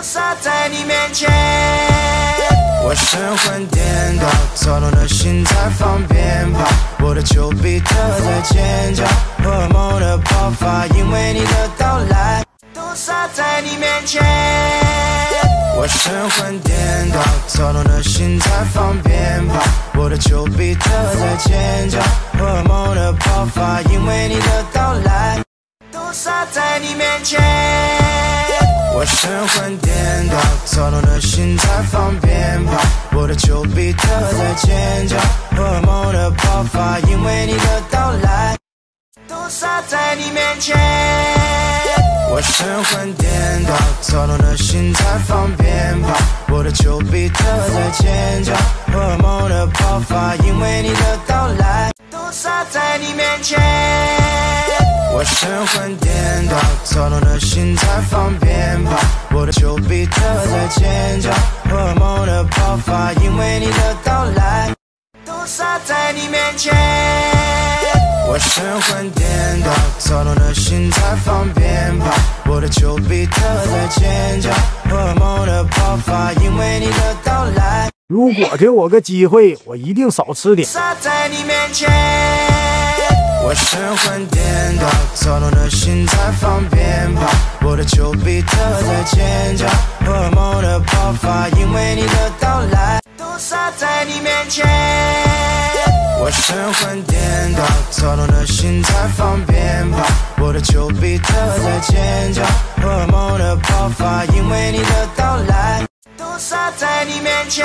都洒在你面前。我神魂颠倒，躁动的心在放鞭炮，我的丘比特在尖叫，荷尔蒙的爆发，因为你的到来，都洒在你面前。我神魂颠倒，躁动的心在放鞭炮，我的丘比特在尖叫，荷尔蒙的爆发，因为你的到来，都洒在你面前。我神魂颠，躁动的心在放鞭炮，我的丘比特在尖叫，荷尔蒙的爆发，因为你的到来，都洒在你面前。我神魂颠倒，躁动的心在放鞭炮，我的丘比特在尖叫，荷尔蒙的爆发，因为你的到来，都洒在你面前。我神魂颠倒，躁动的心在放鞭，特在尖叫，荷尔蒙的爆发，因为你的到来，都洒在你面前。我神魂颠倒，躁动的心在放鞭炮，我的丘比特在尖叫，荷尔蒙的爆发，因为你的到来，如果给我个机会，我一定少吃点。洒在你面前。我神魂颠倒，躁动的心在放鞭炮，我的丘比特在尖叫，因为你的到来，都洒在你面前。我神魂颠倒，躁动的心在放鞭炮，我的丘比特在尖叫，荷尔蒙的爆发，因为你的到来，都洒在你面前。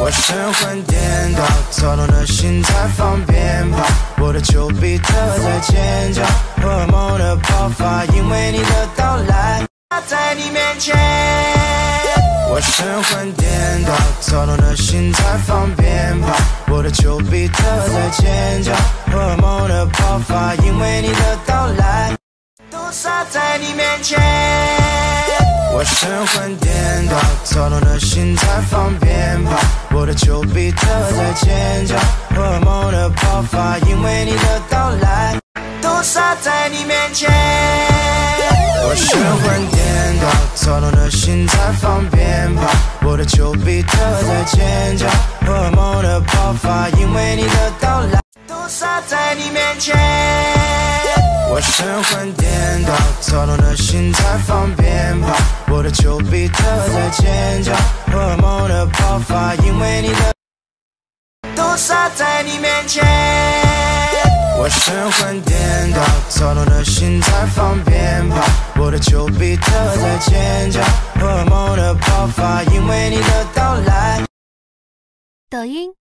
我神魂颠倒，躁动的心在放鞭炮，我的丘比特在尖叫，荷尔蒙的爆发，因为你的到来，洒在你面前。我神魂颠倒，躁动的心在放鞭炮，我的丘比特在尖叫，荷尔蒙的爆发，因为你的到来，都洒在你面前。我神魂颠倒，躁动的心在放鞭炮，我的丘比特在尖叫，荷尔蒙的爆发，因为你的到来，都洒在你面前。我神魂颠倒，躁动的心在放鞭炮，我的丘比特在尖叫，荷尔蒙的爆发，因为你的到来，都洒在你面前。我神魂颠倒，躁动的心在放鞭炮，我的丘比特在尖叫，荷尔蒙的爆发，因为你的都洒在你面前。我神魂颠倒，躁动的心在放鞭炮，我的丘比特在尖叫，荷尔蒙的爆发，因为你的到来。抖音。